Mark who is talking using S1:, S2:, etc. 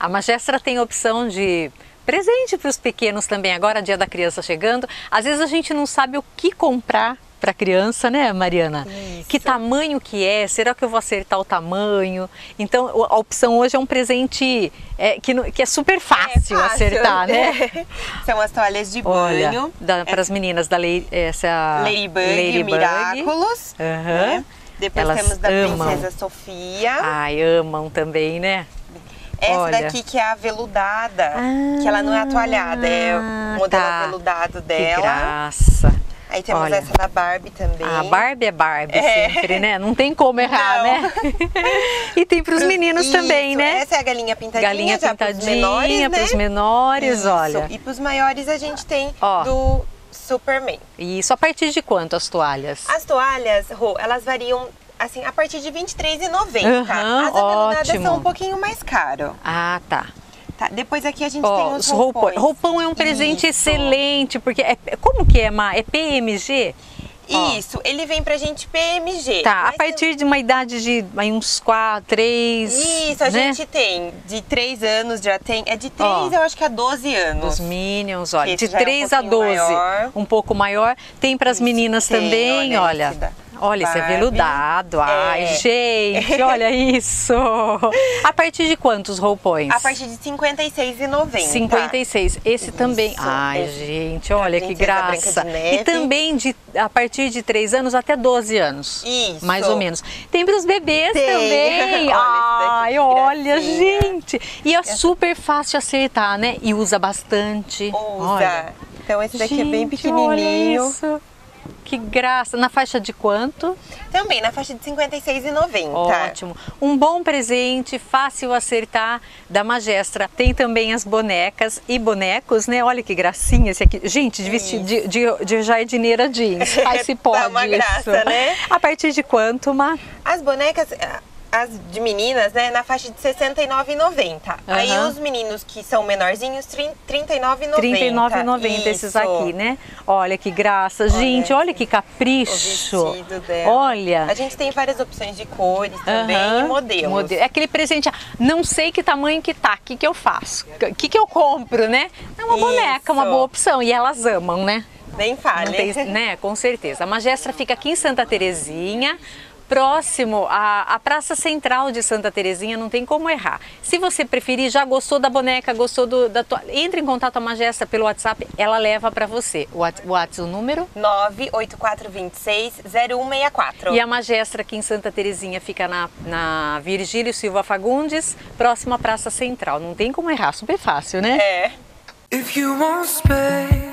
S1: A Magestra tem a opção de presente para os pequenos também. Agora, dia da criança chegando. Às vezes a gente não sabe o que comprar para a criança, né, Mariana?
S2: Isso.
S1: Que tamanho que é? Será que eu vou acertar o tamanho? Então, a opção hoje é um presente é, que, que é super fácil, acertar, né?
S2: É. São as toalhas de banho.
S1: para as meninas da Lei, essa
S2: Ladybug, Miraculous.
S1: Aham.
S2: né? Depois
S1: Elas
S2: temos da
S1: amam.
S2: Princesa Sofia.
S1: Ai, amam também, né?
S2: Essa
S1: olha.
S2: daqui que é a veludada, que ela não é atoalhada, é o modelo
S1: tá.
S2: aveludado
S1: Que
S2: dela.
S1: graça.
S2: Aí temos
S1: Olha.
S2: essa da Barbie também.
S1: A Barbie é Barbie
S2: É.
S1: sempre, né? Não tem como errar,
S2: Não.
S1: né? e tem para os meninos
S2: Isso,
S1: também, né?
S2: Essa é a galinha pintadinha,
S1: Galinha
S2: já pros
S1: pintadinha
S2: menores,
S1: para os
S2: né?
S1: menores,
S2: Isso.
S1: olha.
S2: E pros maiores a gente tem
S1: Ó.
S2: do Superman.
S1: Isso a partir de quanto as toalhas?
S2: As toalhas, Rô, elas variam assim a partir de R$ 23,90.
S1: Aham,
S2: As
S1: ótimo.
S2: são um pouquinho mais caro.
S1: Ah, tá.
S2: Tá, depois aqui a gente
S1: Ó,
S2: tem os
S1: os roupões.
S2: roupões.
S1: Roupão é um presente
S2: Isso.
S1: excelente, porque é, como que é, Ma? É PMG? Ó.
S2: Isso, ele vem pra gente PMG.
S1: Tá, a partir de uma idade de aí, uns 4, 3.
S2: Isso, a
S1: né?
S2: gente tem de 3 anos, já tem. É de 3,
S1: Ó.
S2: eu acho que a 12 anos.
S1: Dos Minions, olha, de
S2: já é um
S1: 3 a
S2: pouquinho
S1: 12,
S2: maior.
S1: um pouco maior. Tem para as
S2: Isso,
S1: meninas
S2: tem,
S1: também,
S2: olha,
S1: olha.
S2: Esse
S1: Olha, isso é
S2: Barbie.
S1: veludado. Ai,
S2: É.
S1: gente, olha isso. A partir de quantos roupões?
S2: A partir de R$ 56,90.
S1: 56. Esse também.
S2: Isso.
S1: Ai,
S2: Esse.
S1: gente, olha que graça. E também de a partir de 3 anos até 12 anos.
S2: Isso.
S1: Mais ou menos. Tem para os bebês
S2: Tem.
S1: também.
S2: Olha esse
S1: Ai, olha, gente. E é super fácil acertar, né? E usa bastante.
S2: Usa.
S1: Olha.
S2: Então esse daqui é bem
S1: Gente,
S2: pequenininho.
S1: Olha isso. Que graça. Na faixa de quanto?
S2: Também na faixa de R$ 56,90.
S1: Ótimo. Um bom presente, fácil acertar da Magestra. Tem também as bonecas e bonecos, né? Olha que gracinha esse aqui. Gente, de vestido de, de, de jardineira jeans. Ai, se pode
S2: Dá uma
S1: isso.
S2: graça, né?
S1: A partir de quanto, Ma?
S2: As bonecas, as de meninas, né, na faixa de R$ 69,90. Aí
S1: Aham.
S2: os meninos que são menorzinhos, R$ 39,90.
S1: R$ 39,90 esses aqui, né? Olha que graça. Gente, olha que capricho. Olha.
S2: A gente tem várias opções de cores também
S1: Aham,
S2: e modelos.
S1: modelo. É aquele presente, ah, não sei que tamanho que tá, o que, que eu faço? O que, que eu compro, né? É uma
S2: Isso.
S1: boneca, uma boa opção. E elas amam, né?
S2: Nem fale.
S1: tem- né? Com certeza. A Magestra fica aqui em Santa Terezinha, próximo à, à Praça Central de Santa Terezinha, não tem como errar. Se você preferir, já gostou da boneca, gostou do, da tua... Entre em contato com a Magestra pelo WhatsApp, ela leva para você. O Whats- o WhatsApp, o número?
S2: 98426-0164.
S1: E a Magestra aqui em Santa Terezinha fica na, na Virgílio Silva Fagundes, próxima à Praça Central. Não tem como errar, super fácil, né?
S2: É.
S3: if you want space.